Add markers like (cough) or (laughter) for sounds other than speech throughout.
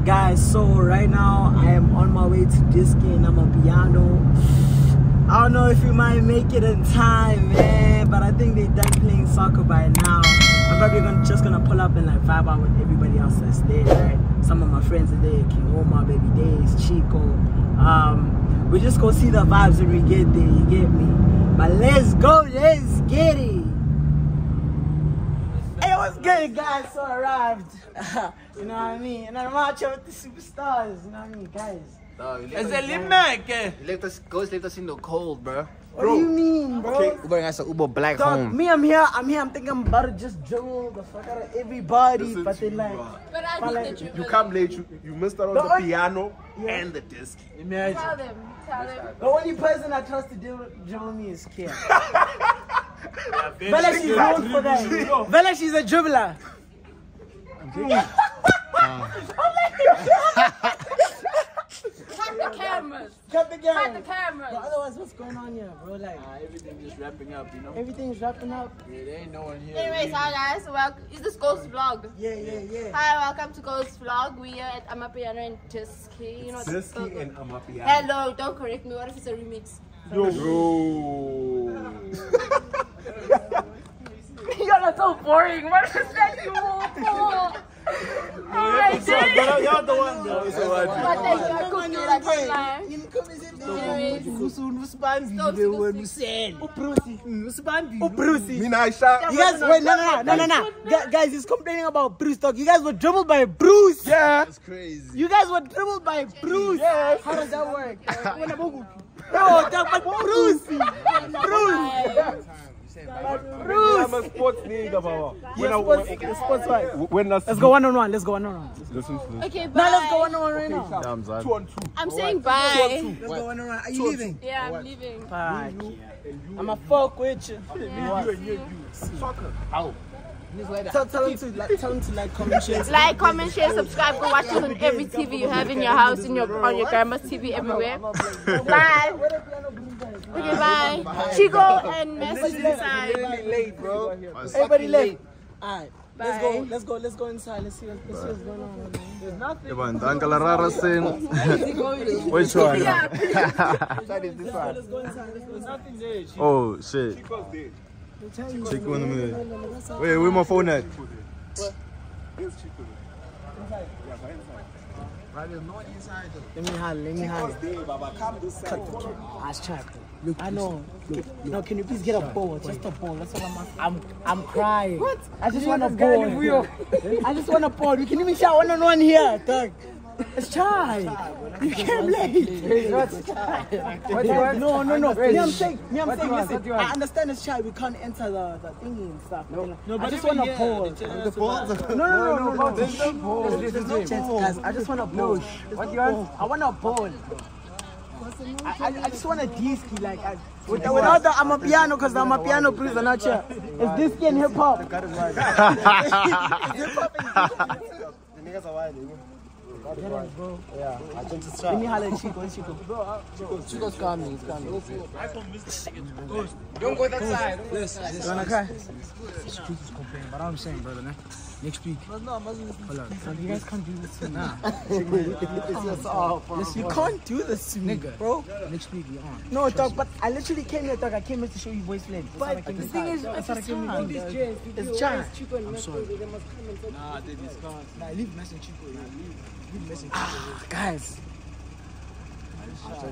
Alright guys, so right now I am on my way to Disky and Amapiano. I don't know if we might make it in time, man, but I think they done playing soccer by now. I'm probably gonna, just gonna pull up and like vibe out with everybody else that's there, right? Some of my friends are there, King Oumar, Baby Daiz, Chicco. Um, we just go see the vibes when we get there, you get me? But let's go, let's get it. Hey, what's good, guys? So arrived. (laughs) you know what I mean? And I'm out here with the superstars, you know what I mean, guys? Is it Limeke? You left us, ghost left us in the cold, bro. What do you mean, bro? Okay, Uber has a Uber black Dog, home. me, I'm here. I'm here. I'm thinking I'm about to just dribble the fuck out of everybody, Listen but to they like. But I But like- the You dribble. come late, you, you missed out on The the only- piano Yeah. and the disc. Tell imagine. them. Tell them. The only person I trust to deal dribble me is Kia. (laughs) Bella, she's known for that. Bella, she's a dribbler. Cut the cameras. Cut the game. Cut the But cameras. otherwise, what's going on here, bro? Like, Everything just wrapping up, you know? everything's wrapping up. Yeah, there ain't no one here. Anyways, hi guys. Welcome. Is this Ghost Vlog? Yeah, yeah, yeah. Hi, welcome to Ghost Vlog. We are at Amapiano and Disky. You know. Disky and Amapiano. Hello. Don't correct me. What if it's a remix? Yo. You're not so boring. What is that you want? Alright, You're the one, though. But thank you. I cooked it. I can't lie. Anyways, Brucey. Mina Aisha. You guys, wait, no, no, no, no, no, no. Gu- Guys, he's complaining about Bruce, dog. You guys were dribbled by Bruce. Yeah. That's crazy. You guys were dribbled by Bruce. Yes. How does that work? no, dog, but Bruce. Bruce. I'm a sports nigga, baba. When I- sports- when- sports right. When I Let's go one on one. Let's go one on one. Listen to this. okay, Now let's go one on one right now. Damn, son. Two on two. I'm saying bye. Let's go one on one. Are you leaving? Yeah, I'm leaving. Fuck. I'ma fuck with you. Yeah, see you. Tell, tell him to like, tell him to like, comment, share. Like, comment, share, subscribe. Go watch us on every TV you have in your house, in your on your grandma's TV, everywhere. Bye. Okay, bye. Chicco and Messi inside. late, bro. Everybody late. Alright. Bye. Let's go. Let's go. Let's go inside. Let's see. What, let's see what's going on. Man. Yeah, man. Danke la rara sin. (laughs) Which one? (laughs) Let's go inside. Let's go inside. Oh, shit. Chicco in the middle. Wait, where my phone at? Let me holler. Let me holler. I trapped. Look, I know. Look, no, can you please get a ball? Just a ball. That's all I'm asking. I'm, I'm crying. What? I just want a ball. (laughs) I just want a ball. We can even shot one on one here, dog. Let's try. You came late. No, no, no. Me, I'm saying, me, I'm saying, listen, I understand it's shy. We can't enter the, the thingy and stuff. No, no I just want a ball. The ball? No, no, no, no, no. There's no ball. There's no chance, guys. I just want a ball. What do you want? I want a ball. I, I, I just want a disc, like, I, with, without the Amapiano, because Amapiano please are not here. It's disc and hip hop. (laughs) Let me holler at Chicco, Chicco. Chicco's coming. He's coming. Don't go that side. You wanna cry? But I'm saying, brother, man. Next week. Hold on. You guys can't do this to me. Nah. (laughs) You can't do this to me, bro. Next week, we on. No, dog, but I literally came here, dog. I came here to show you boys land. But the thing is, that's what I came here to. It's John. I'm sorry. Nah, they discuss. Nah, leave messing Chicco. Nah, leave. Leave messing ah, Chicco. Guys,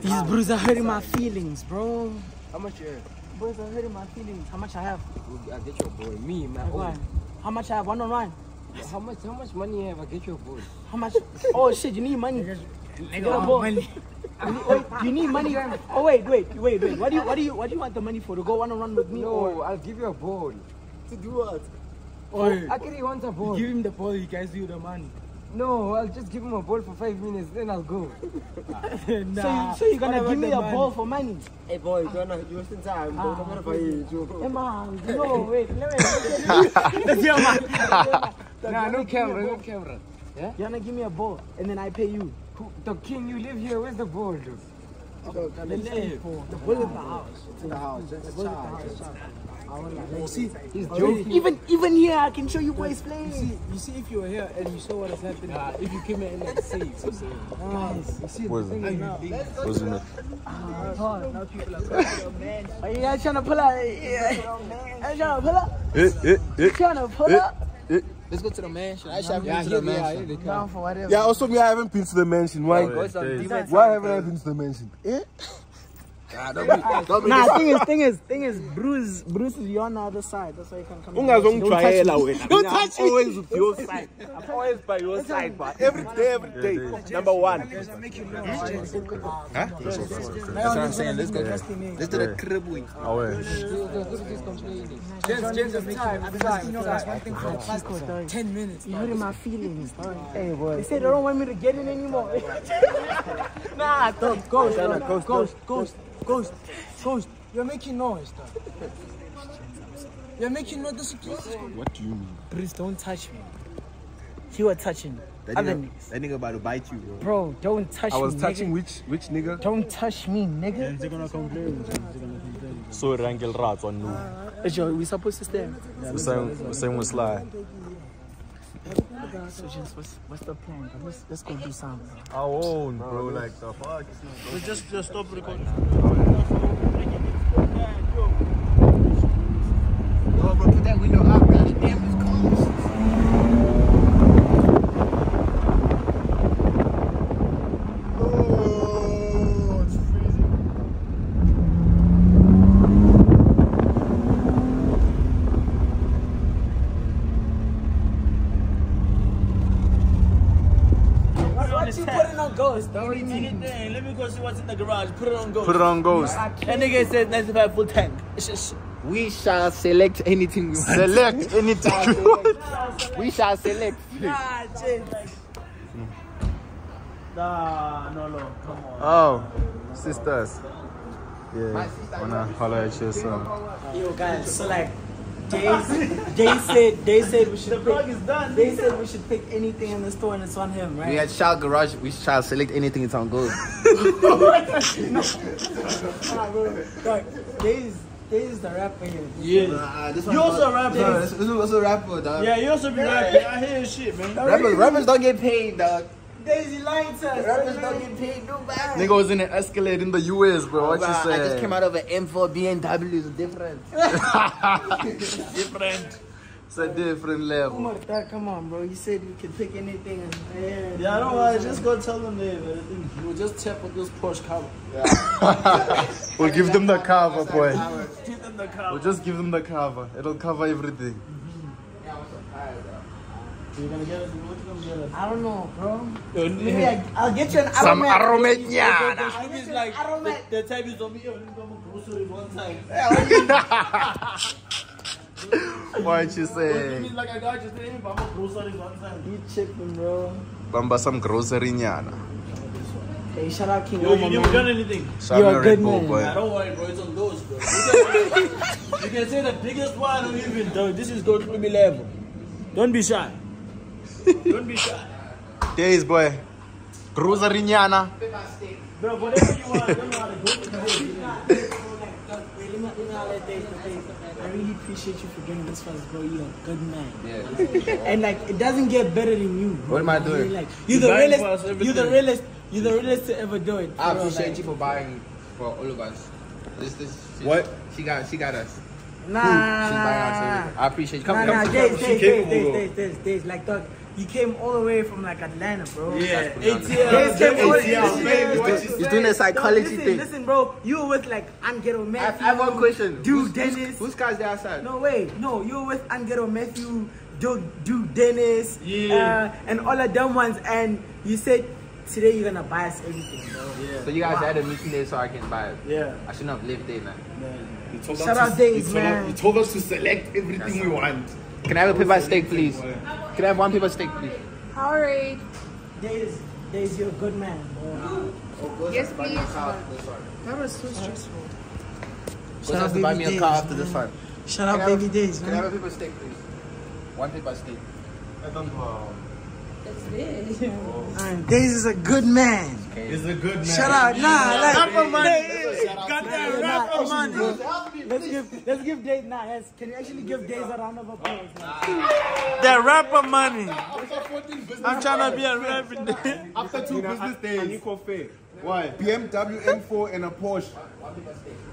these bros are hurting my feelings, bro. How much you have? Bros are hurting my feelings. How much I have? I get your boy. Me, my Like oh. what? How much I have? One on one. How much? How much money you have? I get your boy. How much? Oh shit, you need money. You Nigga, got ball. money. (laughs) need, wait, oh, you need money. Oh wait, wait, wait, wait. What do you, what do you, what do you want the money for? To go one on one with me or? No, I'll give you a ball. To do what? Oi. Akiri wants a ball. Give him the ball, he guys you the money. No, I'll just give him a ball for five minutes, then I'll go. (laughs) So, you, so you're gonna give me a ball for money? Hey boy, you're not you're still time. Ah, Don't come for you. Hey man, (laughs) no, wait, wait, wait. (laughs) Let's hear man. Nah, no camera, no camera. Yeah? You're gonna give me a ball and then I pay you. Who, the king, you live here. Where's the ball, dude? The ball in the house. To the house. Just a child. You see, he's joking. Even even here, I can show you boys playing. See, you see, if you were here and you saw what has happened, if you came here and like say, so say, Guys, you see, the What is thing now, What's in it? now people are going to (laughs) Are you guys trying to pull out? Yeah. Are you trying to pull up? Eh, eh, eh, Trying to pull eh, up? eh. Let's go to the mansion. I should yeah, to the mansion. yeah, Down for whatever. Yeah, also me, I haven't been to the mansion. Why? Why haven't I been to the mansion? (laughs) Nah, thing is, thing is, thing is, Bruce, Bruce is on the other side. That's why you can come. in. Ungazongijwayela wena. Don't I'm touch me. always with your side. I'm always by your side, but every day, every day. Number one. That's what That's what I'm saying. Let's go. Let's do the crib week. Oh, yeah. James, James, I'm time. I'm time. You know, guys, one thing for the past 10 minutes. You hurting my feelings. Hey, boy. They said they don't want me to get in anymore. (laughs) nah, dog, ghost, ghost, ghost, ghost, ghost, ghost. You're making noise, though. (laughs) You're making noise. This is What do you mean? Bruce, don't touch me. You were touching other niggas. That nigga about to bite you, bro. Bro, don't touch me. I was me. touching Nigga. which which nigga? Don't touch me, nigga. So Rangel Rats on new. Hey, Joe, we supposed to stay. The same, the same with Sly. So just what's, what's the plan? Let's, let's go do something. Our own, bro. Like the fuck. Just, just stop recording. Yo, bro, put that window up. God damn, it's cold. Oh, it's freezing. What you putting on ghost? Don't Let me go see what's in the garage. Put it on go. Put it on Ghost. That nigga said 95 full tank. It's just, We shall select anything we want. Select anything you want. We shall select. nah, no, no, come on. Oh, sisters. Yeah, wanna holler at your son. Yo, guys. So like, they, they said they said we should. The pick, is done. They said we should pick anything in the store and it's on him, right? We at Shell Garage. We shall select anything. It's on gold. Nah, (laughs) bro. Dog, Daiz, Daiz the rapper here. Yeah. You also a rapper. This is also rapper, dog. Yeah, you also be rapping. I hear your shit, man. Rappers, rappers don't get paid, dog. Daisy lying to us. Rappers don't get paid, no bad. Nigga was in an Escalade in the US, bro. What you I just eh. came out of an M4 BMW. It's different. (laughs) different. It's a different level. Come on, dog, come on, bro. You said you could pick anything. And, yeah, Yeah, I don't worry. Just go tell them there. but We'll just tap with this Porsche cover. Yeah. (laughs) We'll give them the cover, boy. Give them the We'll just give them the cover. It'll cover everything. You're gonna get us. What you gonna get us? I don't know, bro. Maybe I, I'll get you an Some aromat. aromatnyana. I think it's like Aromat. the, the type you told me, yo, let me go to groceries one time. (laughs) (laughs) What you It say? means like I got just let me buy my groceries one time. You chipping, bro. Bamba some grocery nyana. Hey, shout out King Yo, you Oma, never done anything. Shout You're a a good Bull, man. boy. Nah, don't worry, bro. It's on those, bro. You can, you can say the biggest one or even though this is going to be level. Don't be shy. Don't be shy. Daiz, boy. Grocery nyana. Bro, whatever you want, don't know how to go to the Wait, let me, let me highlight this, this. I really appreciate you for doing this for us, bro. You're a good man. Yeah. And like, it doesn't get better than you. bro. What am I Really, doing? Like, you're the You're buying realest. You're the everything. realest. You're the realest to ever do it. I bro, appreciate like, you for buying for all of us. This, this. She, What? She got, she got us. Nah, She's nah, buying us. nah. I appreciate you. Come, Nah, come, nah, come, days, come. days, days, days, days, days, days, days. Like, dog, you came all the way from like Atlanta, bro. Yeah, That's ATL. Daiz came all ATL, baby. He's doing a psychology listen, thing. Listen, bro, you were with like Angelo I, Matthew. I have one question. Dude, Who's- Dennis. Who's, who's guys there outside? No way, no, you were with Angelo Matthew, Dude, Dude Dennis, Yeah. uh, and all of them ones, and you said today you're gonna buy us everything, bro. Yeah. So you guys had a meeting there so I can buy it. Yeah. I shouldn't have lived there, man. You told Shout us out to- Daiz, you told us- man. You told us to select everything we want. Can I have a paper steak, please? Can I have one paper steak, please? Alright. Daiz, Daiz, you're a good man, oh, bro. Yes, please. That was so stressful. Who's has to buy me a car after this one? Shout Can out have- Baby Daiz, Can I have man. a paper steak, please? One paper steak. I don't know. Man, (laughs) Daiz is a good man. He's a good man. Shout out, nah, like, Rapper man. Hey, hey, Goddamn nah, rapper actually, man. bro, Let's give let's give Daiz now. Yes, can you actually give Daiz a round of applause? That rapper money. I'm trying to be a rapper. After two business days. Unequal fair. Why? BMW M4 and a Porsche.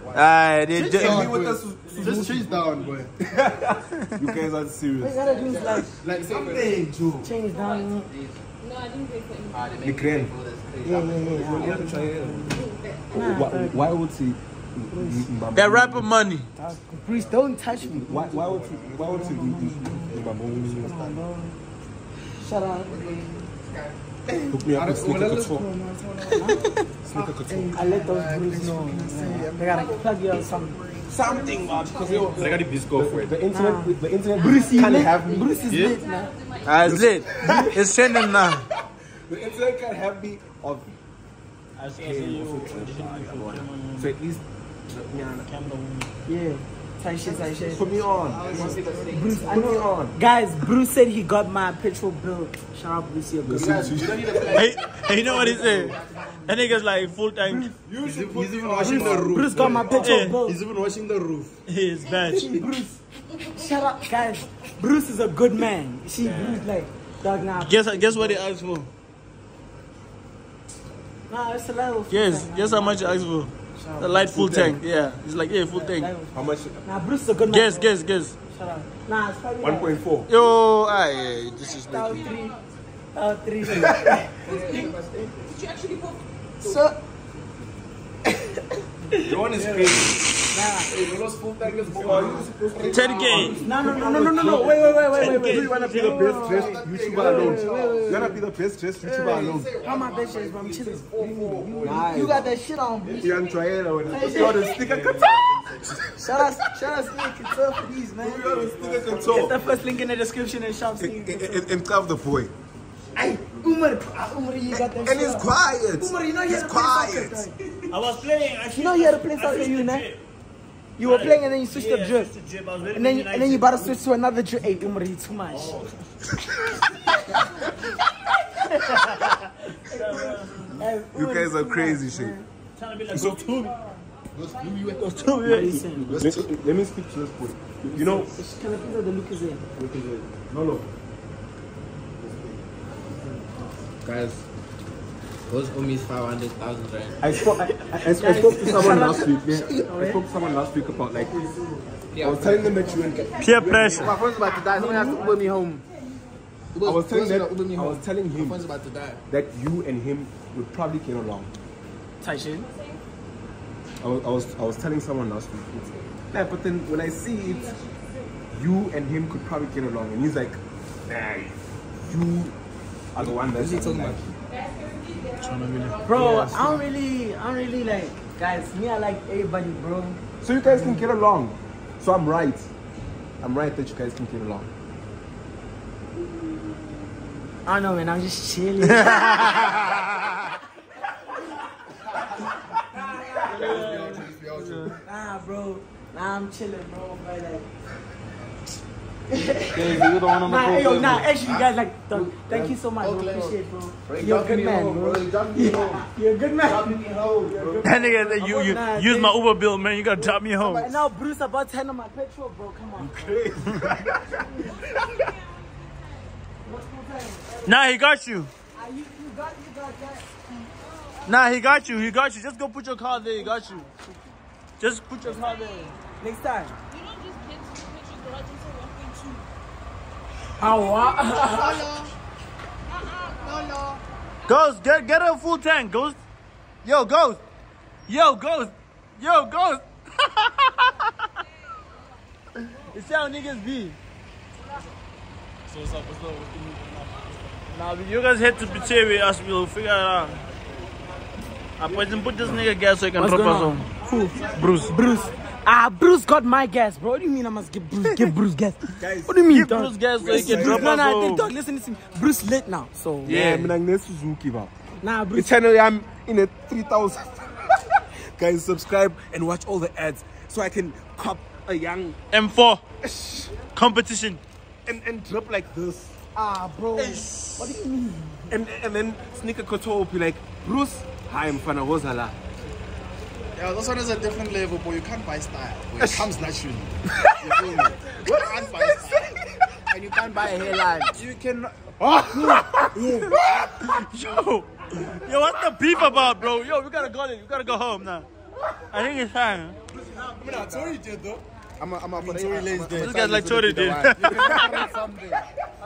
Alright, they Tell me just. what the Su- Just chase down, boy. (laughs) You guys are serious. you serious. gotta do is like Like something, Joe. change down. No, I didn't pay for it. Ah, the grand. Yeah, yeah, yeah. Why, why would he? That rapper money. Please don't touch me. Why, why would he? Why would he? Shut up. Hook me up with sneaker couture. Sneaker couture. I let those Bruce know. They gotta plug you or something. Something, man. Because yo, I got the bisco for it. The internet, the internet Bruce, you can't lit. have me. Bruce is lit now. Ah, it's lit. It's trending now. The internet can't have me of. So at least, Yeah. Tight shit, put me on. Bruce, Put me on. Guys, Bruce said he got my petrol bill. Shout out Bruce, you're good. Hey, hey, you know what he said? That nigga's like full tank. He's, he's even washing the roof. Bruce got my petrol Yeah. bill. He's even washing the roof. He's bad. (laughs) Bruce, shut up, guys. Bruce is a good man. See, Bruce like, dog now. Guess guess what he asked for? Nah, it's a level. Guess guess how much he asked for? The light full tank. Yeah, it's like yeah, full tank. How much? Nah, Bruce is a good man. Guess guess guess. Nah, it's probably 1.4. Yo, ah, yeah, this is Tower making. three. Tower three. (laughs) Did you actually put so, Your one is crazy. Ten K. no, no, no, no, no, no, no. Wait, wait, wait, wait, wait, wait. You wanna be the best dressed YouTuber alone. You wanna be the best dressed YouTuber alone. How my bitch is, bro? I'm chilling. You got that shit on, bitch. You can try it out. You got a Sneaker Couture. (laughs) Shout out, shout out, Sneaker Couture for these, man. You got a sticker Get the first link in the description and shop Sneaker Couture. And club the boy. Hey, Oumar, ah, Oumar, you got that And he's quiet. Oumar, you know He's had to play quiet. I was playing. I You know you had to play soccer, you know? You were playing and then you switched to drip. And then, and then you about to switch to another drip. Hey, Oumar, you too much. Hey, (laughs) You guys are crazy shit. man. Trying to be like go to me. What are you saying? Let, let me speak to this boy. You know, Can I put the Lucas in? no, no. Guys, those owe me 500,000 right? I spoke, I, I, I spoke to someone last week. Yeah, I spoke to someone last week about like, I was telling them that you and Peer pressure. My phone's about to die. Someone has to Uber me home. I was telling that, Uber me I was home. telling My him phone's about to die. that you and him would probably get along. Tight shit. I was, I was, I was telling someone last week. It's, yeah, but then when I see it, you and him could probably get along, and he's like, nah, you are the one that's talking like. Bro, I don't really, I don't really like, guys, me, I like everybody, bro. So you guys can get along. So I'm right. I'm right that you guys can get along. I don't know, man, I'm just chilling. (laughs) nah, bro. Nah, I'm chilling, bro. But like, nah, hey, yo, nah, actually, guys, like, th- thank you so much, bro. Appreciate it, bro. (laughs) You're a good man, bro. Yeah, You're a good man. That nigga, that you you use my Uber bill, man. You gotta drop me home. And now Bruce about to hand on my petrol, bro. Come on. (laughs) Nah, he got you. Ah, you, you got, you got that. Nah, he got you. He got you. Just go put your car there. He got you. Just put your car there. Next time. You don't just get to put your garage into 1.2. How what? Lolo. Lolo. Ghost, get get a full tank, Ghost. Yo, Ghost. Yo, Ghost. Yo, Ghost. (laughs) It's how niggas be. Nah, you guys had to be with us. We'll figure it out. I put put this nigga gas so he can What's drop going us on? home. Who? Bruce. Bruce. Ah, Bruce got my gas, bro. What do you mean I must give Bruce, give Bruce gas? (laughs) what do you mean, Give dog? Bruce gas so he can Bruce, drop no, us no, home. dog, listen, listen. Bruce lit now, so. Yeah. I'm like Suzuki, bro. Nah, Bruce. Eternally, I'm in a 3000. (laughs) Guys, subscribe and watch all the ads so I can cop a young M4. Competition. and, and drop like this. Ah, bro. What do you mean? And and then Sneaker Couture will be like, Bruce, hi, I'm Fana Wozala. Yeah, this one is a different level, but You can't buy style. Boy. It (laughs) comes naturally. You (laughs) feel me? You can't buy style. And you can't buy a hairline. You can. (laughs) Yo, yo, what's the beef about, bro? Yo, we gotta go. We gotta go home now. I think it's time. I mean, I told you did though. I'm a, I'm a, Tory Lanez did. This guy's like Tory did. I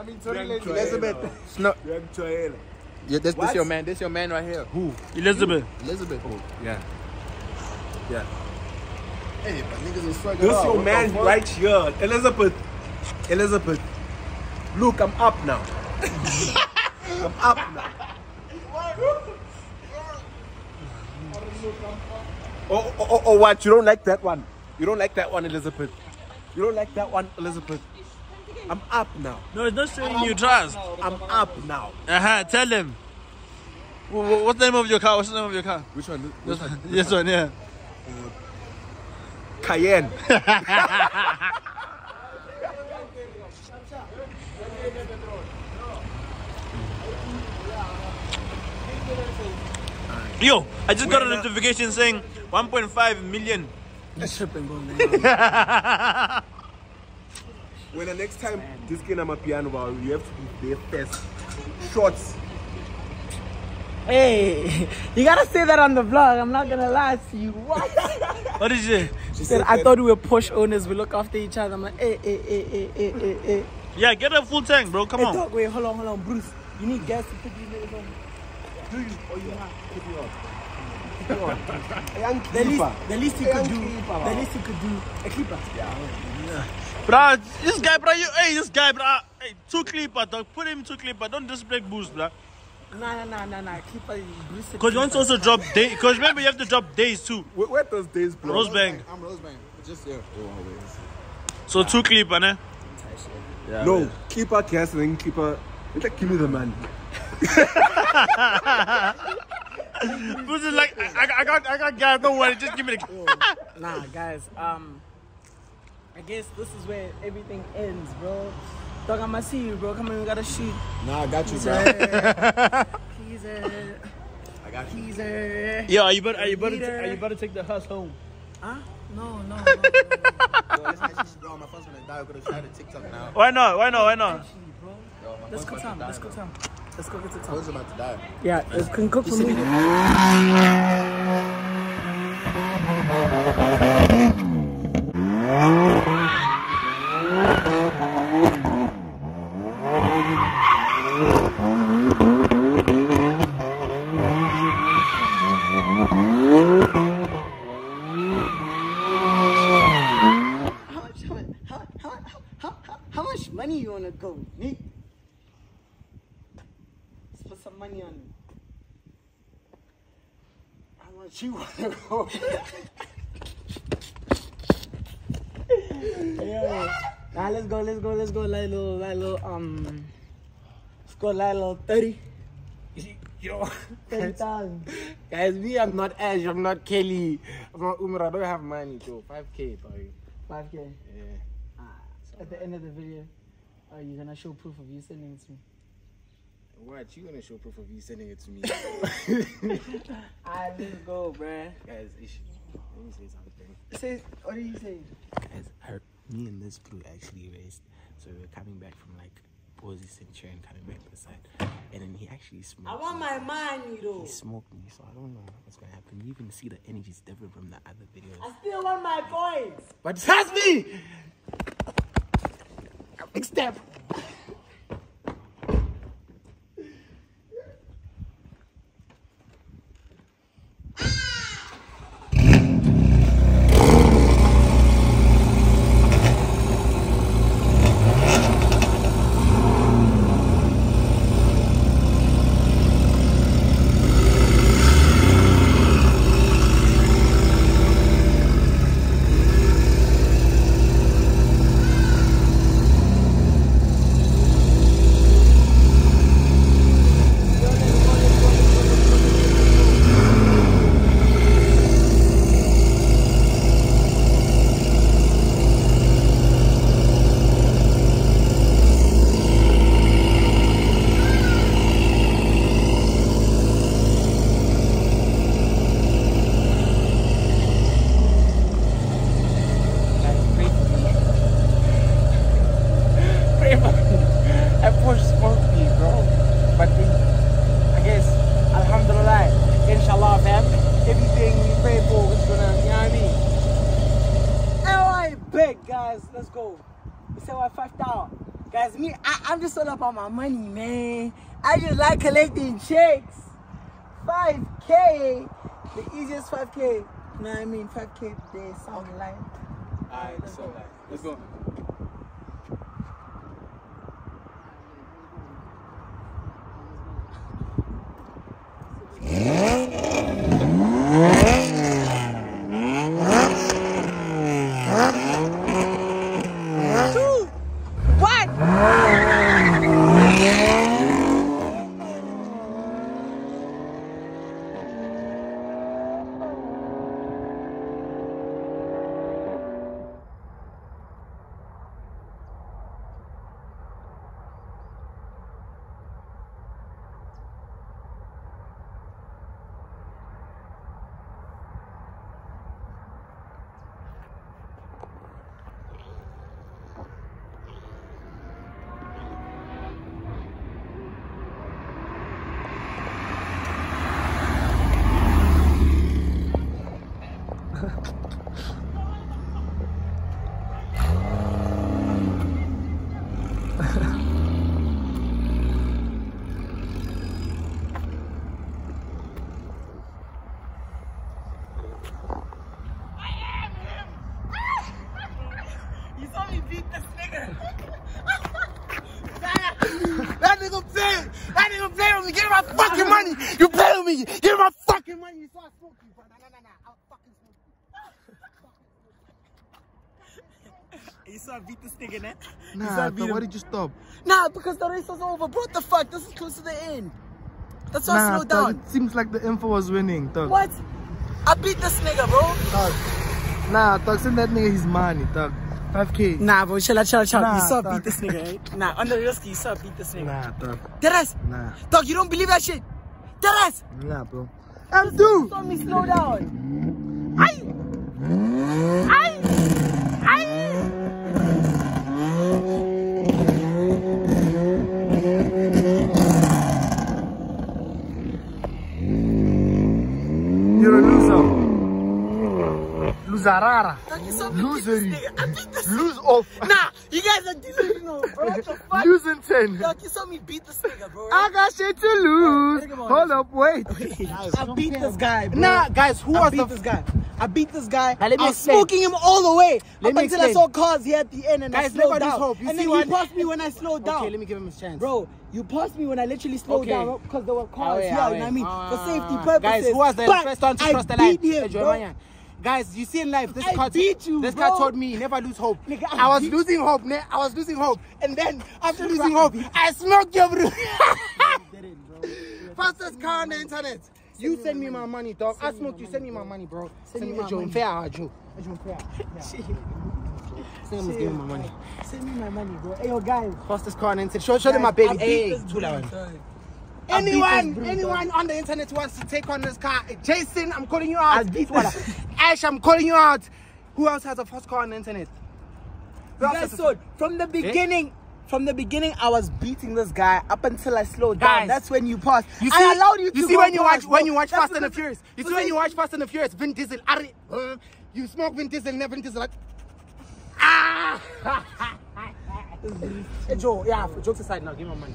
mean, Tory Lanez. Elizabeth. No. Yeah, this, this your man. This is your man right here. Who? Elizabeth. Elizabeth. Oh, yeah. Yeah. Hey, but niggas is fucking This up. your What man the fuck? right here. Elizabeth. Elizabeth. Look, I'm up now. (laughs) I'm up now. Oh, oh, oh, oh, what? You don't like that one? You don't like that one, Elizabeth? You don't like that one, Elizabeth? I'm up now. No, it's not showing you trust. I'm up now. Uh huh. Tell him. Wh- wh- What's the name of your car? What's the name of your car? Which one? This one. (laughs) This one, yeah. Cayenne. (laughs) Yo, I just got a notification saying 1.5 million. When the next time this game Amapiano bar, you have to be there first. Shorts. Hey, (laughs) you gotta say that on the vlog. I'm not gonna lie to you. (laughs) What? What did you say? She said, I thought we were Porsche owners. We look after each other. I'm like, hey, hey, hey, hey, hey, hey, hey. Yeah, get a full tank, bro. Come Hey, on. dog, wait, hold on, hold on. Bruce, you need gas to put these niggas on. Do you? Or you not? Put me on. Young The least, the least he could do, keeper, the least he could do, a keeper. Bro, this guy, bro, you, hey, this guy, bro, hey, two clipper, dog. Put him two clipper. Don't disrespect boost, bro. Nah, nah, nah, nah, nah. Keeper, is Bruce. is Because you want to also drop day. Because remember, you have to drop days too. Where, where does days blow? Rosebank. I'm Rosebank. Just there. So two clipper, ne? No, keeper cares and then keeper. It's like, give me the money. (laughs) Boost is like, I, I, I got, I got gas. Don't worry, just give me the. Nah, guys. Um, I guess this is where everything ends, bro. Dog, I'ma see you, bro. Come on, we gotta shoot. Nah, I got you, bro. Teaser. (laughs) I got you. Teaser. Yo, are you better, are you better, are you better take the house home? Huh? No, no, no. no. Yo, listen, I should my phone's gonna die. We're gonna try TikTok now. Why not? Why not? Why not? Yo, Let's go phone's time. Let's go die, time. Let's go get to bro. time. Phone's about to die. Yeah, it can cook for me. How much, how, much- how, how, how, how, how much money you wanna go, Nick? Let's put some money on it. How much you (laughs) wanna go? yeah. Nah, let's go, let's go, let's go, like little, like little, um, let's go, like little 30. Yo. 30,000. Guys, me, I'm not Ash, I'm not Kelly, I'm not Oumar, I don't have money, too. 5k, boy. 5k. Yeah. Ah, At the end of the video, are you gonna show proof of you sending it to me? What? You gonna show proof of you sending it to me? (laughs) Alright, let's go, bruh. Guys, ish, let me say something. Say, what do you say? Guys, her, me and this crew actually raced. So we were coming back from like Boise Centurion, coming back to the side. And then he actually smoked I want me. my money though. He smoked me, so I don't know what's gonna happen. You can see the energy is different from the other videos. I still want my points. But trust me! Big step! Guys. Let's go. We say what five thousand. Guys, me, I, I'm just all about my money, man. I just like collecting checks. 5K. The easiest 5K. You know what I mean? 5K day, something like. Alright, so let's go. What? You saw me beat this nigga. (laughs) that nigga play. That nigga play with me. Give me my fucking money. You play with me. Give me my fucking money. You saw I smoke you, bro. Nah, nah, nah, nah. I'll fucking smoke you. You saw I beat this nigga, nah? You saw I Nah, so why did you stop? Nah, because the race was over. What the fuck? This is close to the end. That's why I Nah, slowed down. it seems like the info was winning, dog. What? I beat this nigga, bro. Dog. Nah, dog, send that nigga his money, dog. 5k. Nah, bro, chill out, chill out, chill out. Nah, you saw I beat this nigga, right? Nah, on the risky, you saw beat this nigga. Nah, dog. Deadass. Nah. Dog, you don't believe that shit? Deadass. Nah, bro. I'm due. Saw me slow down. Aye. Aye. Aye. You're a loser. Losarara. Dog, (laughs) you saw me beat this Losery. nigga. I beat this Lose off. Nah, you guys are delusional, bro. What the fuck? Losing 10. Dog, you saw me beat this nigga, bro. I got shit to lose. About Hold up, wait. (laughs) I beat this guy, bro. Nah, guys, who I was beat the this guy. I beat this guy. Now, let me I was explain. smoking him all the way Let up me until I saw cars here at the end and I slowed down. hope. You and then you passed me when I slowed down. Okay, let me give him a chance. Bro, you passed me when I literally slowed Okay. down because there were cars Away, here, away. you know what I mean? For Ah, safety purposes. Guys, who was the But first one to I cross the line? beat him, bro. Guys, you see in life, this I car, beat you, this bro. told me never lose hope. Nigga, I I was losing hope, ne? I was losing hope, and then after losing hope, I smoked you, bro. (laughs) (laughs) Fastest car on the internet. You send me my money, dog. I smoked you. Ah, ah, send me my money, bro. Send me me my Joe. money. Fair, Joe. Send me my money. Send me my money, bro. Hey, yo, guys. Fastest car on the internet. Show, show them my baby. Hey, two Anyone, anyone on the internet wants to take on this car? Jason, I'm calling you out. Ash, I'm calling you out. Who else has a fast car on the internet? Guys it. from the beginning. From the beginning, I was beating this guy up until I slowed Guys, down. That's when you passed. You I allowed you to You see when you watch when you watch Fast and the Furious. You see when you watch Fast and the Furious. Vin Diesel. Uh, you smoke Vin Diesel, never Vin Diesel. Like, (laughs) ah. hey (laughs) Joe, yeah. Jokes aside, now give me my money.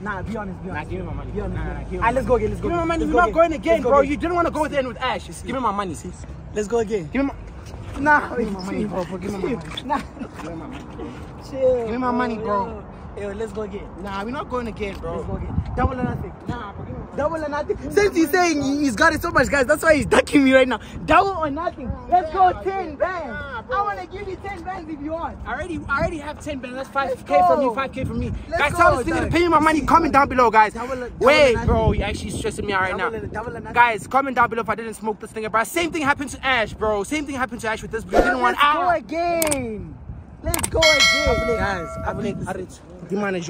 Nah, be honest, be Nah, honest. give me my money. Be honest. Nah, nah, Alright, let's go again. Let's go. Give me my money. Let's You're not going again, go bro. You didn't want to go there with Ash. Give me my money. sis. Let's go again. Give me my. Nah, Give me my money, bro. Give me my money. Nah, Give me my money. chill. Give me my money, bro. Yo, let's go again. Nah, we're not going again, bro. Let's go again. Double or nothing. Nah, Double or nothing. Since he's saying he- he's got it so much, guys, that's why he's ducking me right now. Double or nothing. Let's go 10 bands. I want to give you 10 bands if you want. I already, I already have 10 bands. That's 5k from you, 5k from me. Let's guys, tell this nigga to pay me my money. Comment down below, guys. Double- double Wait, bro, you're actually stressing me out right Double now. double or. Guys, comment down below if I didn't smoke this nigga, bro. Same thing happened to Ash, bro. Same thing happened to Ash with this blue. Didn't want Let's go again. Let's go again. Guys, I I beat believe this. Demand a